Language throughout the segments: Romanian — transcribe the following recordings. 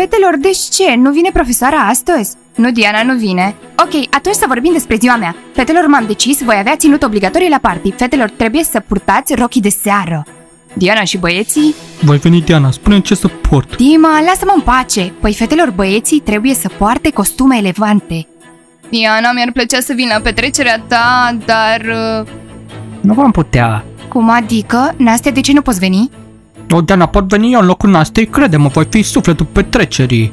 Fetelor, deci ce? Nu vine profesoara astăzi? Nu, Diana, nu vine. Ok, atunci să vorbim despre ziua mea. Fetelor, m-am decis, voi avea ținut obligatorii la party. Fetelor, trebuie să purtați rochii de seară. Diana și băieții? Voi veni, Diana, spune ce să port. Dima, lasă-mă în pace. Păi fetelor, băieții trebuie să poarte costume elevante. Diana, mi-ar plăcea să vin la petrecerea ta, dar... uh, Nu vom putea. Cum adică? Nastia, de ce nu poți veni? O, Diana, pot veni eu în locul Nastei, crede-mă, voi fi sufletul petrecerii.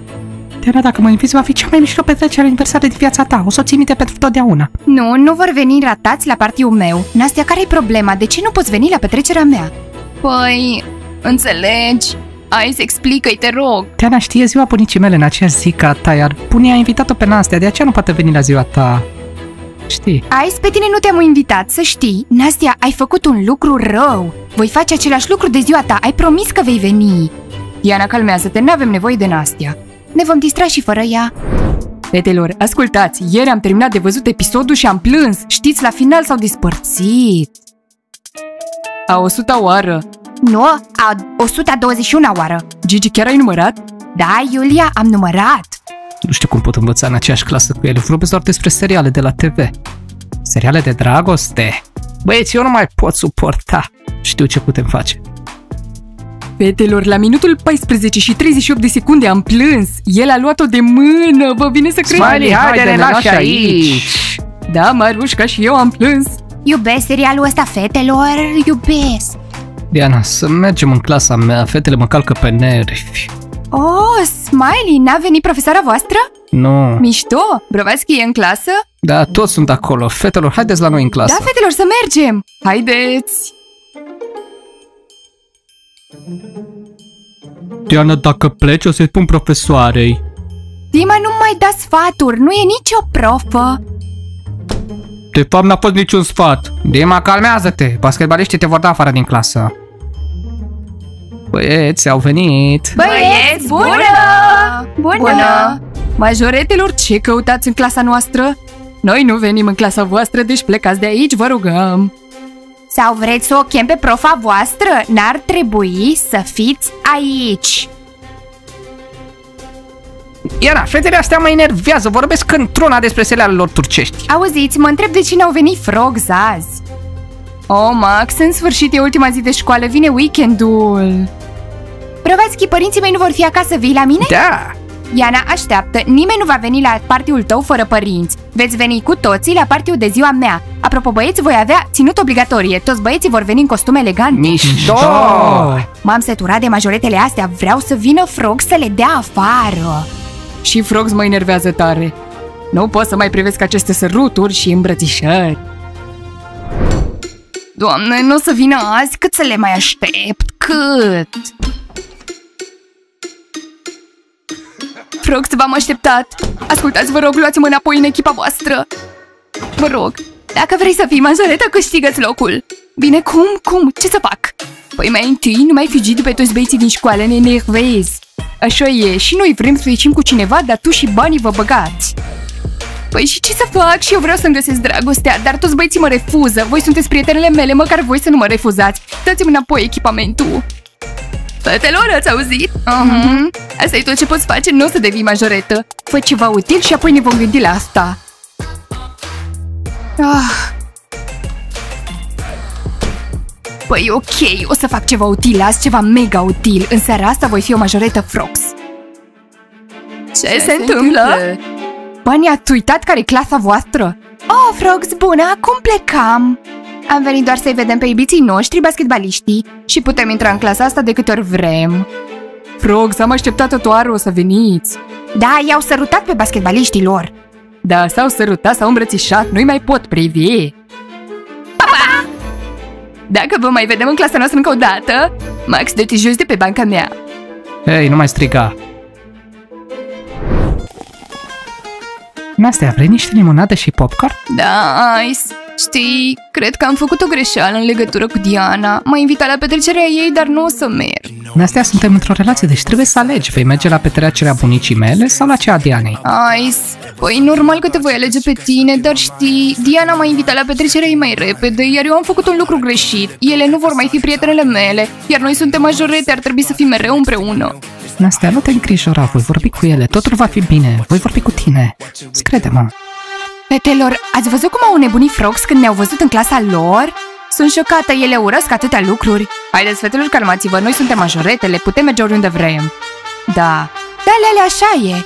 Diana, dacă mă inviți, va fi cea mai mișto petrecere aniversare din viața ta. O să o ții minte pentru totdeauna. Nu, nu vor veni ratați la partiul meu. Nastia, care-i problema? De ce nu poți veni la petrecerea mea? Păi, înțelegi? Hai să explică-i, te rog. Diana știe ziua bunicii mele în aceeași zi ca a ta, iar bunii a invitat-o pe Nastia, de aceea nu poate veni la ziua ta. Știi? Azi pe tine nu te-am invitat, să știi. Nastia, ai făcut un lucru rău. Voi face același lucru de ziua ta, ai promis că vei veni. Diana, calmează-te, nu avem nevoie de Nastia. Ne vom distra și fără ea. Fetelor, ascultați, ieri am terminat de văzut episodul și am plâns. Știți, la final s-au despărțit. A 100 oară. Nu, a 121 oară. Gigi, chiar ai numărat? Da, Iulia, am numărat. Nu știu cum pot învăța în aceeași clasă cu ele. Vorbesc doar despre seriale de la TV. Seriale de dragoste. Băieți, eu nu mai pot suporta. Știu ce putem face. Fetelor, la minutul 14 și 38 de secunde am plâns. El a luat-o de mână, vă vine să credeți? Smiley, haide, ne lași aici! Da, Marușca, și eu am plâns. Iubesc serialul ăsta, fetelor, iubesc. Diana, să mergem în clasa mea. Fetele mă calcă pe nervi. Oh, Smiley, n-a venit profesoara voastră? Nu. Mișto, Brovaschi e în clasă? Da, toți sunt acolo. Fetelor, haideți la noi în clasă. Da, fetelor, să mergem! Haideți! Diana, dacă pleci, o să-i spun profesoarei. Dima, nu mai da sfaturi, nu e nicio profă. De fapt, n-a fost niciun sfat. Dima, calmează-te! Basketbaliștii te vor da afară din clasă. Băieți, au venit! Băieți, bună! Bună! bună! Majoretelor, ce căutați în clasa noastră? Noi nu venim în clasa voastră, deci plecați de aici, vă rugăm. Sau vreți să o chem pe profa voastră? N-ar trebui să fiți aici. Iana, fetele astea mă enervează, vorbesc într-una despre serialele lor turcești. Auziți, mă întreb de ce n-au venit frogs azi. Oh, Max, în sfârșit e ultima zi de școală, vine weekendul. Provațchi, părinții mei nu vor fi acasă, vii la mine? Da! Iana, așteaptă, nimeni nu va veni la partiul tău fără părinți. Veți veni cu toții la partiul de ziua mea. Apropo, băieți, voi avea ținut obligatorie. Toți băieții vor veni în costume elegante. Mișto! M-am săturat de majoretele astea, vreau să vină Frog să le dea afară. Și Frogs mă enervează tare. Nu pot să mai privesc aceste săruturi și îmbrățișări. Doamne, nu o să vină azi? Cât să le mai aștept? Cât? Frogs, v-am așteptat. Ascultați, vă rog, luați-mă înapoi în echipa voastră. Vă rog, dacă vrei să fii majoretă, câștigă-ți locul. Bine, cum? Cum? Ce să fac? Păi mai întâi nu mai fugi pe toți băieții din școală, ne enervezi. Așa e, și noi vrem să ieșim cu cineva, dar tu și banii vă băgați. Păi și ce să fac? Și eu vreau să-mi găsesc dragostea, dar toți băieții mă refuză. Voi sunteți prietenele mele, măcar voi să nu mă refuzați. Dați-mi înapoi echipamentul. Fetelor, ați auzit? Uh-huh. Asta e tot ce poți face, nu o să devii majoretă. Fă ceva util și apoi ne vom gândi la asta. Ah. Păi ok, o să fac ceva util azi, ceva mega util. În seara asta voi fi o majoretă Frogs. Ce, ce se, se întâmplă? întâmplă? Bani, ați uitat care e clasa voastră? Oh, Frogs, bună, acum plecam. Am venit doar să-i vedem pe iubiții noștri, basketbaliștii, și putem intra în clasa asta de câte ori vrem. Frogs, am așteptat o toară, o să veniți. Da, i-au sărutat pe basketbaliștii lor. Da, s-au sărutat, s-au îmbrățișat, nu-i mai pot privi. Pa, pa! Dacă vă mai vedem în clasa noastră încă o dată, Max, dă-te jos de pe banca mea. Hei, nu mai striga. Nastia, vrei niște limonadă și popcorn? Da, Ice. Știi, cred că am făcut o greșeală în legătură cu Diana. M-a invitat la petrecerea ei, dar nu o să merg. Nastia, suntem într-o relație, deci trebuie să alegi. Vei merge la petrecerea bunicii mele sau la cea a Dianei? Ice, păi normal că te voi alege pe tine, dar știi, Diana m-a invitat la petrecerea ei mai repede, iar eu am făcut un lucru greșit. Ele nu vor mai fi prietenele mele, iar noi suntem majorete, ar trebui să fim mereu împreună. Nastea, nu te îngrijora, voi vorbi cu ele, totul va fi bine, voi vorbi cu tine. Screde-mă. Fetelor, ați văzut cum au nebunit Frogs când ne-au văzut în clasa lor? Sunt șocată, ele urăsc atâtea lucruri. Haideți, fetelor, calmați-vă, noi suntem majoretele, putem merge oriunde vrem. Da, da, Lele, așa e.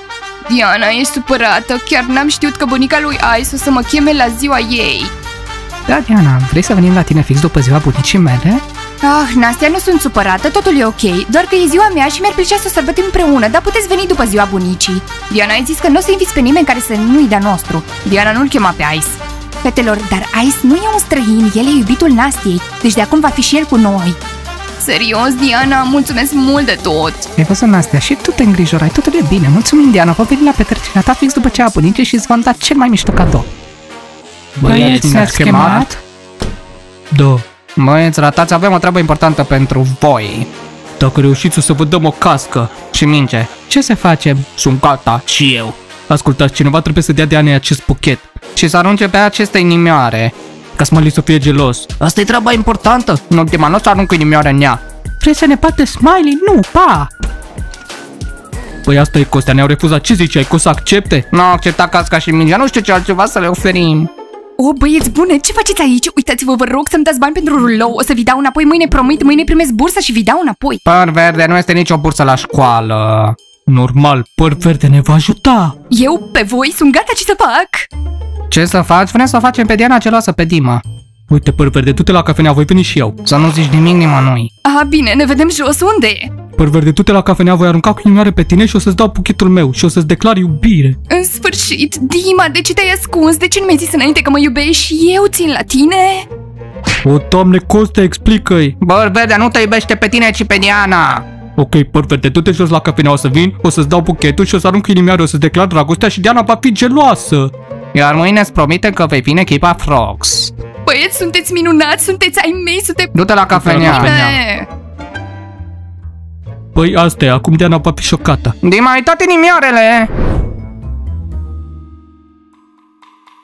Diana, ești supărată, chiar n-am știut că bunica lui Ice o să mă cheme la ziua ei. Da, Diana, vrei să venim la tine fix după ziua bunicii mele? Ah, Nastia, nu sunt supărată, totul e ok, doar că e ziua mea și mi-ar plăcea să sărbătim împreună, dar puteți veni după ziua bunicii. Diana, ai zis că nu o să inviți pe nimeni care să nu-i de nostru. Diana nu-l chema pe Ice. Fetelor, dar Ice nu e un străin, el e iubitul Nastiei, deci de acum va fi și el cu noi. Serios, Diana, mulțumesc mult de tot! Ai văzut, Nastia, și tu te îngrijorai, totul e bine. Mulțumim, Diana, vă veni la petrecerea ta fix după ce a bunicii și îți vom da cel mai mișto cadou. Băieți, ne-ați chemat? Da. Băieți, ratați, avem o treabă importantă pentru voi. Dacă reușiți o să vă dăm o cască. Și minge. Ce se face? Sunt gata. Și eu. Ascultați, cineva trebuie să dea de anei acest pochet. Și să arunce pe aceste inimioare. Ca Smiley să fie gelos. Asta e treaba importantă. În ultima nu o să arunc inimioare în ea. Vrei să ne bate Smiley? Nu, pa! Păi asta e Costea, ne-au refuzat. Ce ziceai, că o să accepte? Nu au acceptat casca și mingea, nu știu ce altceva să le oferim. O, băieți bune, ce faceți aici? Uitați-vă, vă rog să-mi dați bani pentru rulou, o să vi dau înapoi mâine, promit, mâine primesc bursa și vi dau înapoi. Păr verde, nu este nicio bursă la școală. Normal, păr verde ne va ajuta. Eu, pe voi, sunt gata ce să fac. Ce să faci? Vrem să o facem pe Diana geloasă pe Dima. Uite, păr verde, tu te la cafenea, voi veni și eu. Să nu zici nimic nimănui. A, bine, ne vedem jos, unde? Păr verde, tu te la cafenea, voi arunca cu inimioare pe tine și o să-ți dau puchetul meu și o să-ți declar iubire. În sfârșit, Dima, de ce te-ai ascuns? De ce nu mi-ai zis înainte că mă iubești și eu țin la tine? O, doamne, Costea, explică-i. Băr verde, nu te iubește pe tine, ci pe Diana. Ok, păr verde, tu te jos la cafenea, o să vin, o să-ți dau puchetul și o să arunc inimioare, o să-ți declar dragostea și Diana va fi geloasă. Iar mâine îți promite că vei fi în echipa Frogs. Băieți, sunteți minunați, sunteți ai mei, sunteți... Du-te la cafenea. Bine! Păi asta e, acum Diana va fi șocată. Dima, ai toate inimioarele.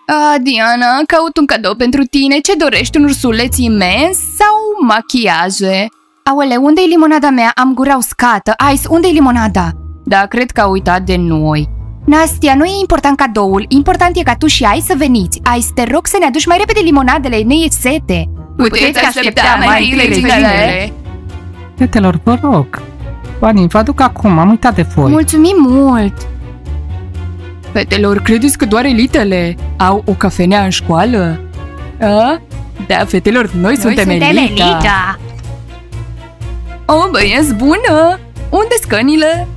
A, Diana, caut un cadou pentru tine. Ce dorești, un ursuleț imens sau machiaje? Aole, unde e limonada mea? Am gura uscată. Ice, unde e limonada? Da, cred că a uitat de noi. Nastia, nu e important cadoul, important e ca tu și ai să veniți. Ice, te rog să ne aduci mai repede limonadele, ne e sete. Puteți aștepta mai întâi reginele. Fetelor, vă rog. Banii, vă aduc acum, am uitat de voi. Mulțumim mult! Fetelor, credeți că doar elitele au o cafenea în școală? A? Da, fetelor, noi, suntem, elita. O, băieți, bună! unde scănile?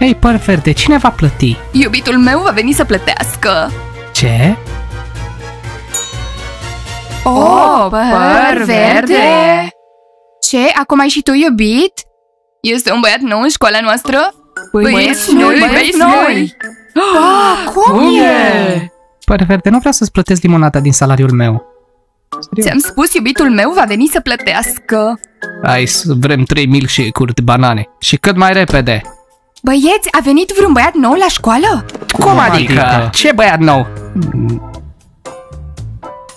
Hei, păr verde, cine va plăti? Iubitul meu va veni să plătească. Ce? Oh, păr verde! Ce? Acum ai și tu iubit? Este un băiat nou în școala noastră? Băieți noi, băieți noi! Ah, cum e? Păr verde, nu vreau să-ți plătesc limonada din salariul meu. Ți-am spus, iubitul meu va veni să plătească. Hai, să vrem 3 milkshake-uri de banane. Și cât mai repede. Băieți, a venit vreun băiat nou la școală? Cum adică? Ce băiat nou?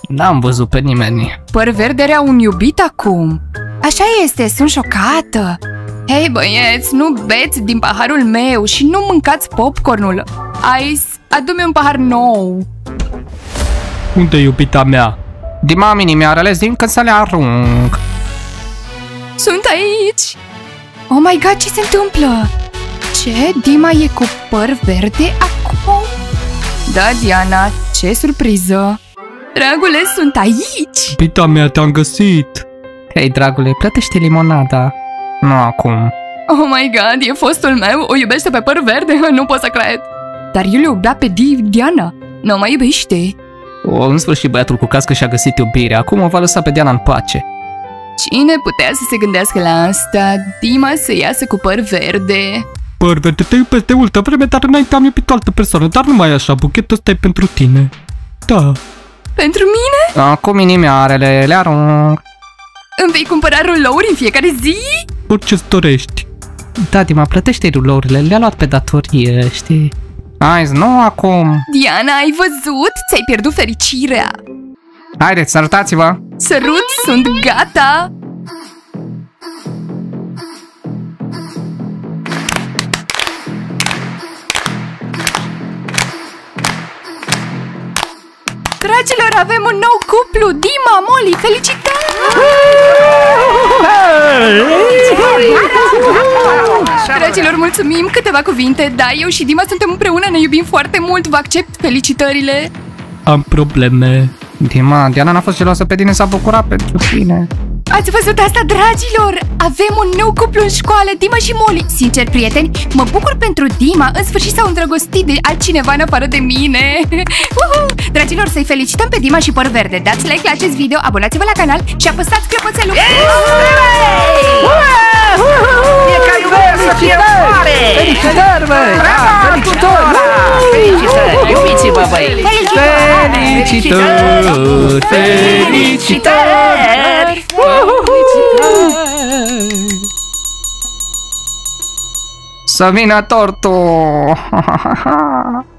N-am văzut pe nimeni. Păr verde are un iubit acum. Așa este, sunt șocată. Hei băieți, nu beți din paharul meu și nu mâncați popcornul. Ice, adu-mi un pahar nou. Unde e iubita mea? Dima minimiarele zic că să le arunc. Sunt aici! Oh my god, ce se întâmplă? Ce? Dima e cu păr verde acum? Da, Diana, ce surpriză! Dragule, sunt aici! Iubita mea, te-am găsit. Hei, dragule, plătește limonada. Nu acum. Oh my god, e fostul meu, o iubește pe păr verde, nu pot să cred! Dar el iubea pe Di Diana, nu mai iubește. O, în sfârșit băiatul cu cască și-a găsit iubirea. Acum o va lăsa pe Diana în pace. Cine putea să se gândească la asta? Dima să iasă cu păr verde. Păr verde, te iubesc de multă vreme, dar înainte am iubit o altă persoană, dar nu mai e așa, buchetul ăsta e pentru tine. Da. Pentru mine? Acum inimioarele, le arunc. Îmi vei cumpăra rulouri în fiecare zi? Orice-ți dorești. Da, Dima, plătește rulourile, le-a luat pe datorie, știi? Hai, nu acum. Diana, ai văzut? Ți-ai pierdut fericirea. Haideți, sărutați-vă. Sărut, sunt gata! Dragilor, avem un nou cuplu, Dima, Molly, felicitări! Dragilor, mulțumim! Câteva cuvinte, da, eu și Dima suntem împreună, ne iubim foarte mult, vă accept felicitările! Am probleme. Dima, Diana n-a fost geloasă pe tine, s-a bucurat pentru tine. Ați văzut asta, dragilor? Avem un nou cuplu în școală, Dima și Molly. Sincer, prieteni, mă bucur pentru Dima. În sfârșit s-au îndrăgostit de altcineva în afară de mine. Uhu! Dragilor, să-i felicităm pe Dima și Păr Verde. Dați like la acest video, abonați-vă la canal și apăsați clopoțelul. Fiecare iubesc să fie mare! Felicitări, băi! Felicitări! Felicitări! Iubiți-vă, băi! Felicitări! Felicitări! Să vină tortul!